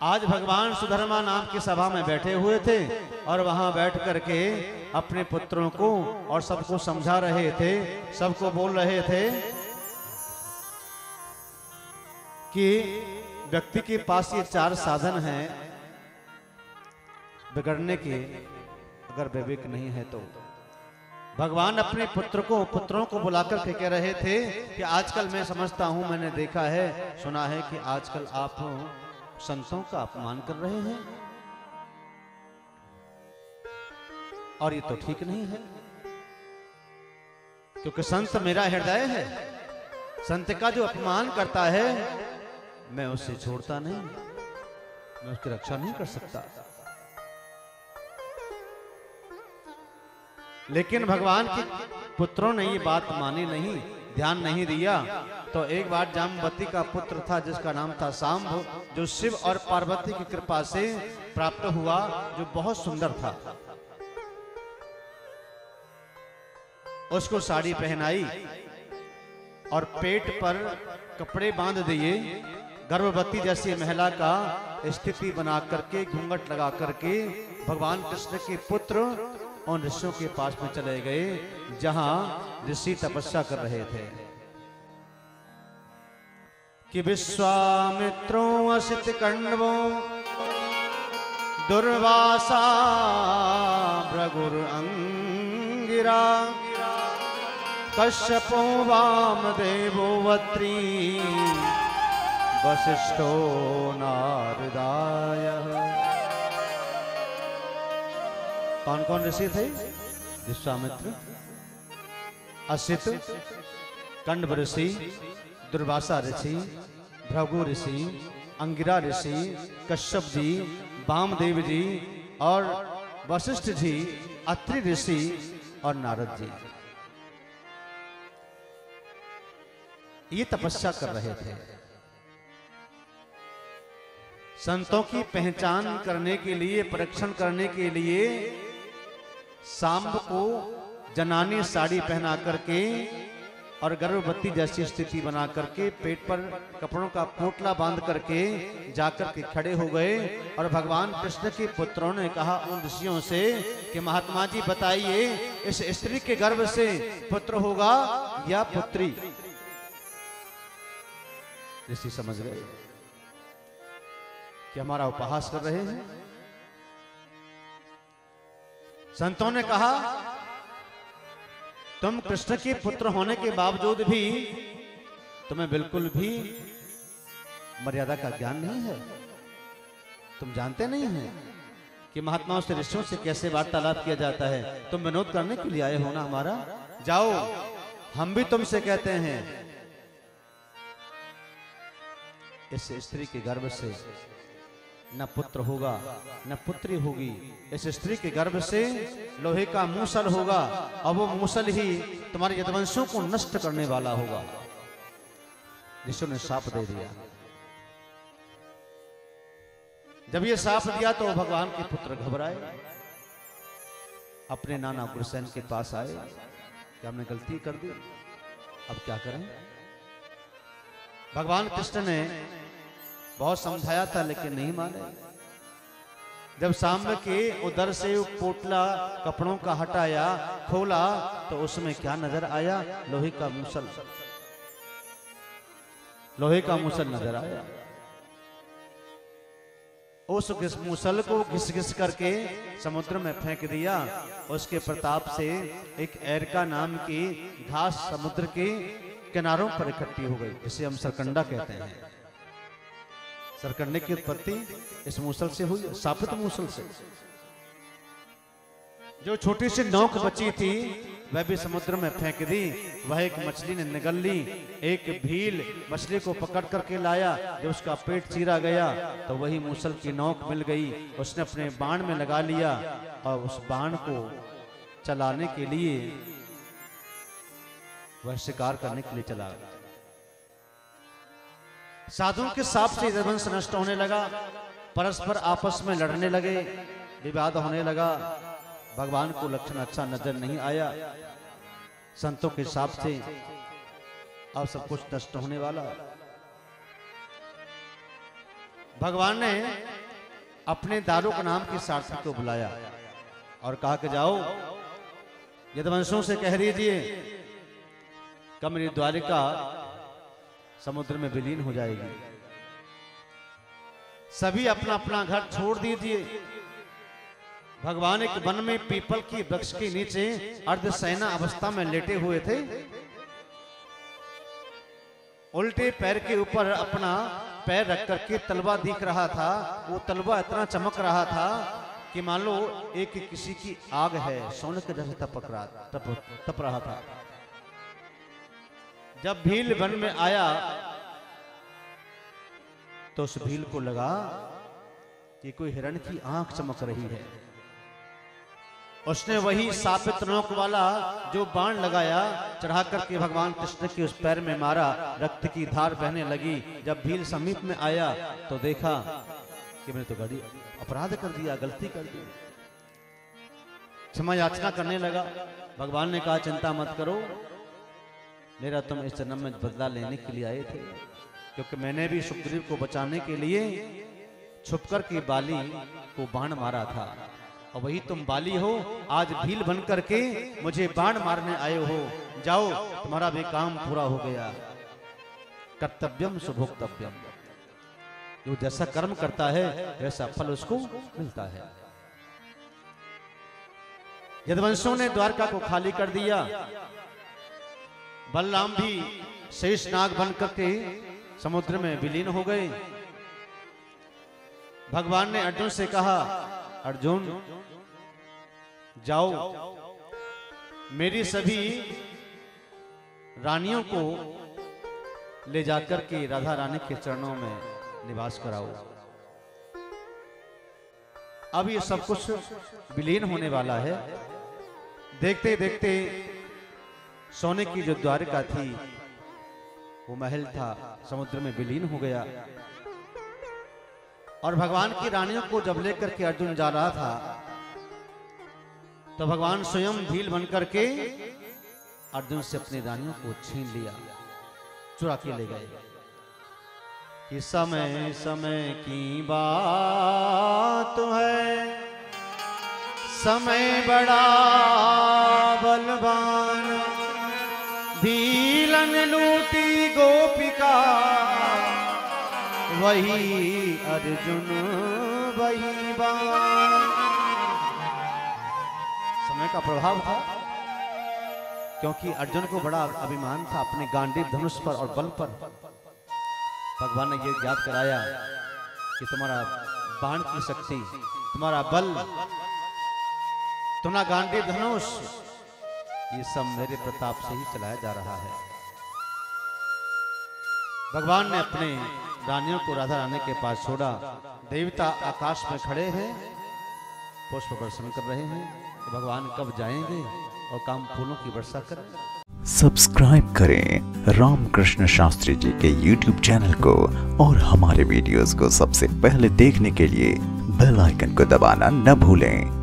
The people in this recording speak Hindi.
आज भगवान सुधर्मा नाम की सभा में बैठे हुए थे और वहाँ बैठ करके अपने पुत्रों को और सबको समझा रहे थे, सबको बोल रहे थे कि व्यक्ति के पास ये चार साधन हैं, बिगड़ने के अगर विवेक नहीं है तो। भगवान अपने पुत्र को, पुत्रों को बुलाकर के कह रहे थे कि आजकल मैं समझता हूँ, मैंने देखा है, सुना है कि आजकल आप संतों का अपमान कर रहे हैं। और ये तो ठीक नहीं है, क्योंकि संत मेरा हृदय है। संत का जो अपमान करता है, मैं उसे छोड़ता नहीं, मैं उसकी रक्षा नहीं कर सकता। लेकिन भगवान के पुत्रों ने ये बात मानी नहीं, ध्यान नहीं दिया तो एक बार जामवती का पुत्र था, जिसका नाम था सांब जो शिव और पार्वती की कृपा से प्राप्त हुआ, जो बहुत सुंदर था। उसको साड़ी पहनाई और पेट पर कपड़े बाँध दिए, गर्भवती जैसी महिला का स्थिति बना करके, घूंघट लगा करके भगवान कृष्ण के पुत्र उन ऋषियों के पास में चले गए, जहाँ ऋषि तपस्या कर रहे थे। कि विश्वामित्रों असित कंडवो दुर्वासा भ्रगुर अंगिरा, कश्यपो वाम देवो वत्री वशिष्ठो नारदाय। कौन कौन ऋषि थे? विश्वामित्र। असित। कंड ऋषि। दुर्वासा ऋषि, भृगु ऋषि, अंगिरा ऋषि, कश्यप जी वामदेव जी और वशिष्ठ जी, अत्रि ऋषि और नारद जी। ये तपस्या कर रहे थे। संतों की पहचान करने के लिए, परीक्षण करने के लिए सांब को जनानी साड़ी पहना करके और गर्भवती जैसी स्थिति बना करके पेट पर कपड़ों का पोटला बाँध करके जाकर के खड़े हो गए। और भगवान कृष्ण के पुत्रों ने कहा उन ऋषियों से कि महात्मा जी बताइए, इस स्त्री के गर्भ से पुत्र होगा या पुत्री? ऋषि समझ गए कि हमारा उपहास कर रहे हैं। संतों ने कहा तुम कृष्ण के पुत्र होने के बावजूद भी तुम्हें बिल्कुल भी मर्यादा का ज्ञान नहीं है। तुम जानते नहीं हैं कि महात्माओं से ऋषियों से कैसे वार्तालाप किया जाता है। तुम विनोद करने के लिए आए हो ना हमारा? जाओ, हम भी तुमसे कहते हैं। इस स्त्री के गर्भ से न पुत्र होगा, न पुत्री होगी। इस स्त्री के गर्भ से लोहे का मूसल होगा और वो मूसल ही तुम्हारे यदवंशों को नष्ट करने वाला होगा। ऋषियों ने साप दे दिया। जब ये साप दिया तो भगवान के पुत्र घबराए। अपने नाना गुरुसैन के पास आए कि हमने गलती कर दी, अब क्या करें? भगवान कृष्ण ने बहुत समझाया था, लेकिन नहीं माने। जब सामने के उधर से पोटला कपड़ों का हटाया खोला तो उसमें क्या नज़र आया? लोहे का मूसल। लोहे का मूसल नज़र आया। उस मूसल को घिस घिस करके समुद्र में फेंक दिया। उसके प्रताप से एक एरका नाम की घास समुद्र के किनारों पर इकट्ठी हो गई, जिसे हम सरकंडा कहते हैं। सरकंडे की उत्पत्ति इस मूसल से हुई सापित मूसल से। जो छोटी सी नौक बची थी, वह भी समुद्र में फेंक दी। वह एक मछली ने निगल ली। एक भील मछली को पकड़ करके लाया। जब उसका पेट चीरा गया तो वही मूसल की नौक मिल गई। उसने अपने बाण में लगा लिया और उस बाण को चलाने के लिए वह शिकार करने के लिए चला साधुओं के साप से वंश नष्ट होने लगा, परस्पर आपस में लड़ने लगे, विवाद होने लगा। भगवान को लक्षण अच्छा नज़र नहीं आया। संतों के साप से अब सब कुछ नष्ट होने वाला। भगवान ने अपने दारुक नाम की सारथी को बुलाया और कहा कि जाओ, यदवंशों से कह दीजिए कब मेरी द्वारिका समुद्र में विलीन हो जाएगी। सभी अपना अपना घर छोड़ दीजिए। भगवान एक वन में पीपल की वृक्ष के नीचे अर्धसेना अवस्था में लेटे हुए थे। उल्टे पैर के ऊपर अपना पैर रख करके तलवा दिख रहा था। वो तलवा इतना चमक रहा था कि मान लो एक किसी की आग है, सोने के जैसे तपक रहा तप तप रहा था। जब भील वन में आया तो उस भील को लगा कि कोई हिरण की आँख चमक रही है। उसने वही सापित नोक वाला जो बाण लगाया चढ़ा करके भगवान कृष्ण के उस पैर में मारा, रक्त की धार बहने लगी। जब भील समीप में आया तो देखा कि मैंने तो गाड़ी अपराध कर दिया, गलती कर दी। क्षमा याचना करने लगा। भगवान ने कहा, चिंता मत करो मेरा तुम इस जन्म में बदला लेने के लिए आए थे। क्योंकि मैंने भी सुग्रीव को बचाने के लिए छुपकर के बाली को बाण मारा था। और वही तुम बाली हो, आज भील बन करके मुझे बाण मारने आए हो। जाओ, तुम्हारा भी काम पूरा हो गया। कर्तव्यम सुभोक्तव्यम। जो जैसा कर्म करता है, वैसा फल उसको मिलता है। यदवंशों ने द्वारका को खाली कर दिया। बलराम भी शेष नाग बन करके समुद्र में विलीन हो गए। भगवान ने अर्जुन से कहा, अर्जुन, जाओ। मेरी सभी रानियों को ले जाकर के राधा रानी के चरणों में निवास कराओ। अब ये सब कुछ विलीन होने वाला है। देखते देखते सोने की जो द्वारिका थी, वो महल था, समुद्र में विलीन हो गया। और भगवान की रानियों को जब लेकर के अर्जुन जा रहा था तो भगवान स्वयं भील बनकर के अर्जुन से अपनी रानियों को छीन लिया, चुरा के ले गए। कि समय समय की बात है, समय बड़ा वही अर्जुन, वही समय का प्रभाव था, क्योंकि अर्जुन को बड़ा अभिमान था अपने गांडी धनुष पर और बल पर। भगवान ने ये याद कराया कि तुम्हारा बाण की शक्ति, तुम्हारा बल, तुम्हारा गांडी धनुष, ये सब मेरे प्रताप से ही चलाया जा रहा है। भगवान ने अपने रानियों को राधा रानी के पास छोड़ा। देवता आकाश में खड़े हैं, पुष्प वर्षण कर रहे हैं भगवान कब जाएँगे और काम फूलों की वर्षा करें। सब्सक्राइब करें रामकृष्ण शास्त्री जी के YouTube चैनल को और हमारे वीडियोस को सबसे पहले देखने के लिए बेल आइकन को दबाना न भूलें।